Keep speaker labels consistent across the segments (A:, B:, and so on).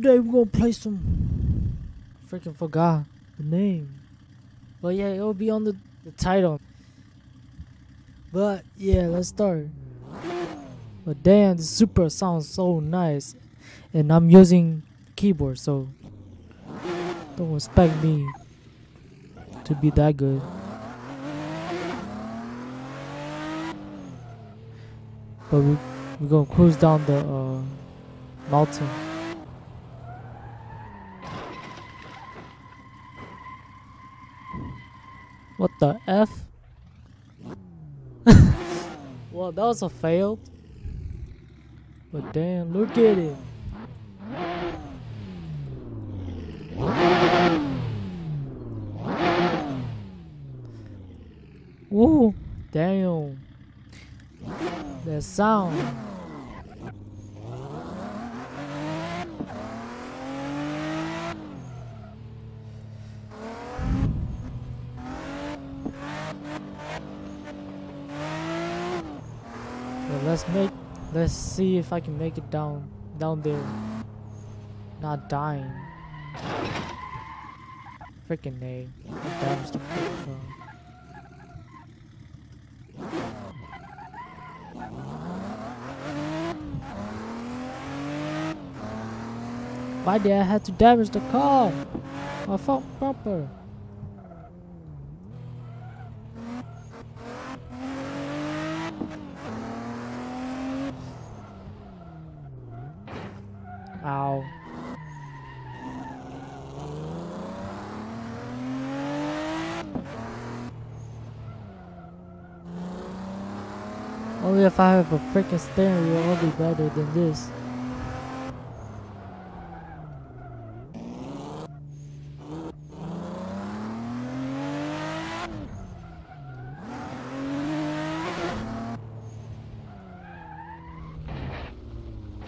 A: today we're gonna play some. Freaking forgot the name. But yeah, it'll be on the, the title. But yeah, let's start. But damn, the Supra sounds so nice. And I'm using keyboard, so don't expect me to be that good. But we, we're gonna cruise down the uh, mountain. What the F? well, that was a fail. But damn, look at it. Ooh, damn. That sound. Well, let's make let's see if I can make it down down there. Not dying. Freaking name. Damage the did I have to damage the car? My front bumper. Ow. Only if I have a freaking steering wheel, I'll be better than this.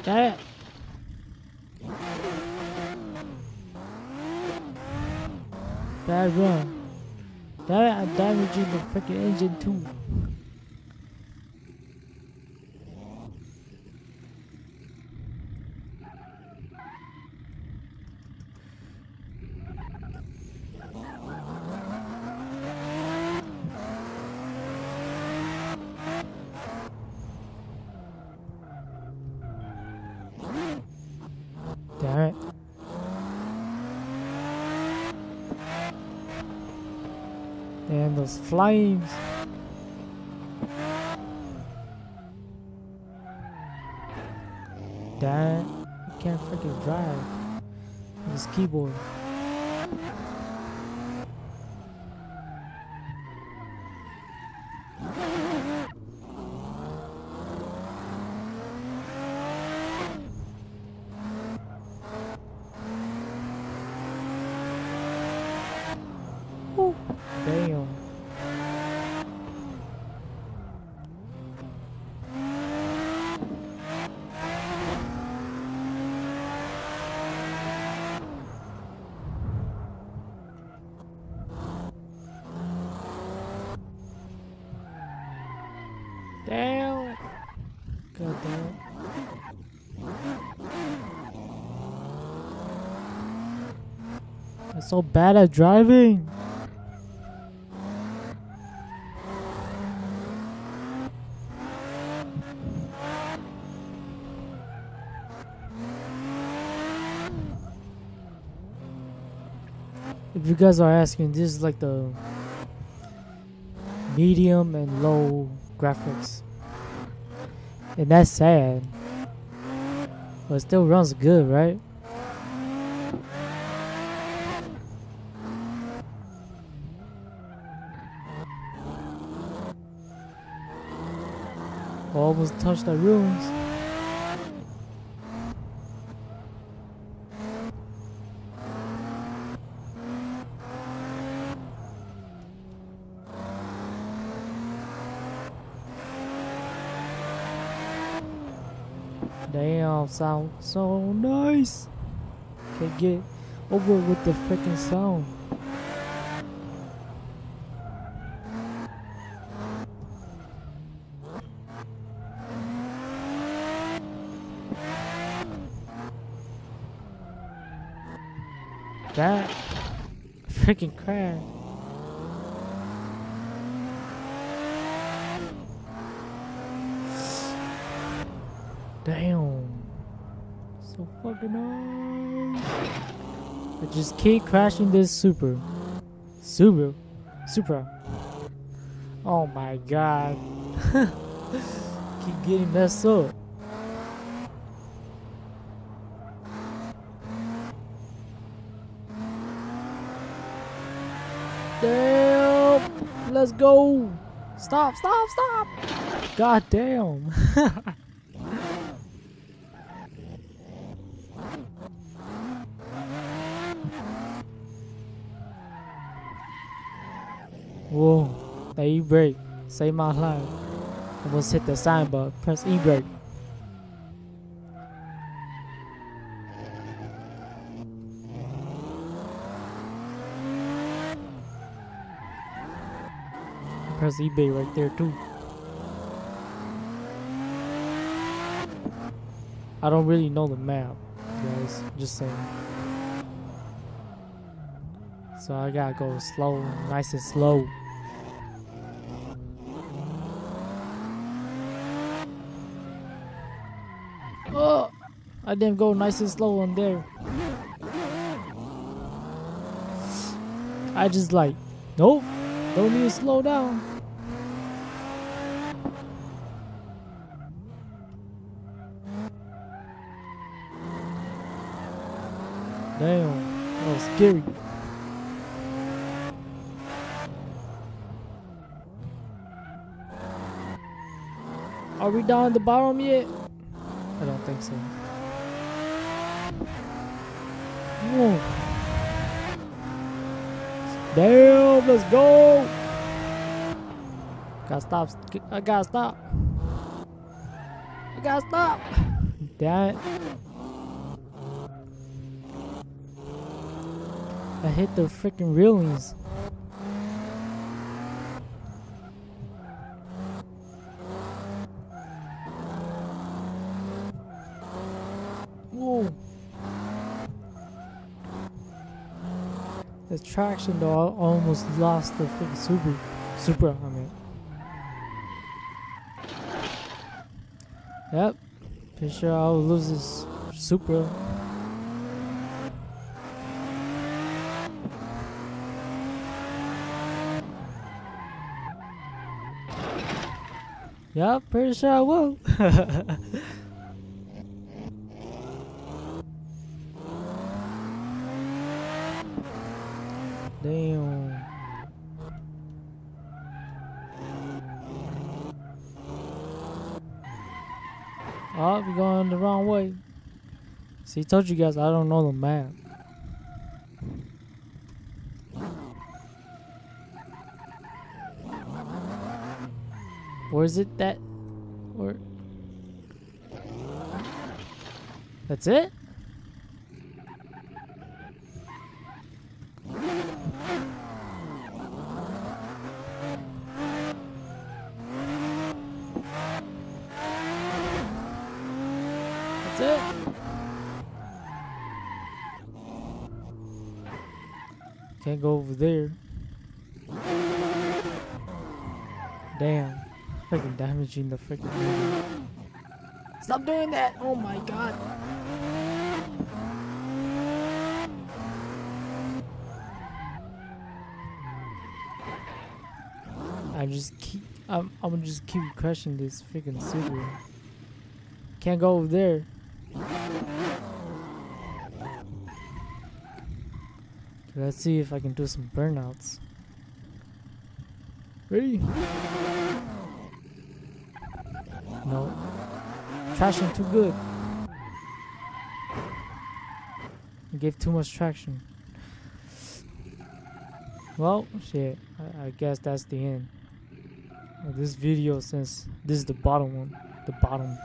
A: Damn it! Bad run. I'm damaging the freaking engine too. Damn it. And those flames. It. I can't freaking drive. This keyboard. Damn. I'm so bad at driving. If you guys are asking, this is like the medium and low graphics. And that's sad. But it still runs good, right? Almost touched the Damn, sound so nice. Can't get over with the freaking sound. That freaking crash. Damn. Fucking. I just keep crashing this super. Super. Supra. Oh my god. keep getting messed up. Damn! Let's go! Stop, stop, stop! God damn! Whoa, the e-brake, save my life. Almost hit the sign but press e-brake. Press e-brake right there too. I don't really know the map, guys. Just saying. So I gotta go slow, nice and slow. Oh, I didn't go nice and slow on there. I just like, nope, don't need to slow down. Damn, that was scary. Are we down at the bottom yet? I don't think so. Whoa. Damn, let's go. Gotta stop. I gotta stop. I gotta stop. Damn it. I hit the freaking railings. Whoa. The traction though, I almost lost the freaking super. Supra, I mean. Yep. Pretty sure I'll lose this Supra. Yep, pretty sure I will. Damn. Oh, we're going the wrong way. See, told you guys I don't know the map. Or is it that? Or that's it? Can't go over there. Damn. Freaking damaging the freaking. Stop doing that! Oh my god. I just keep I'm I'm gonna just keep crushing this freaking super. Can't go over there. Let's see if I can do some burnouts. Ready? No. Traction too good. I gave too much traction. Well, shit. I, I guess that's the end this video since this is the bottom one. The bottom.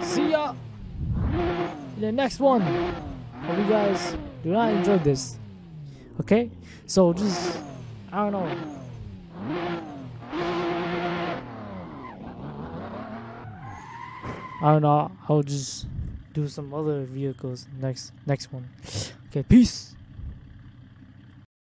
A: See ya in the next one. Hope you guys do not enjoy this. Okay? So just, I don't know. I don't know. I'll just do some other vehicles next next one. Okay, peace.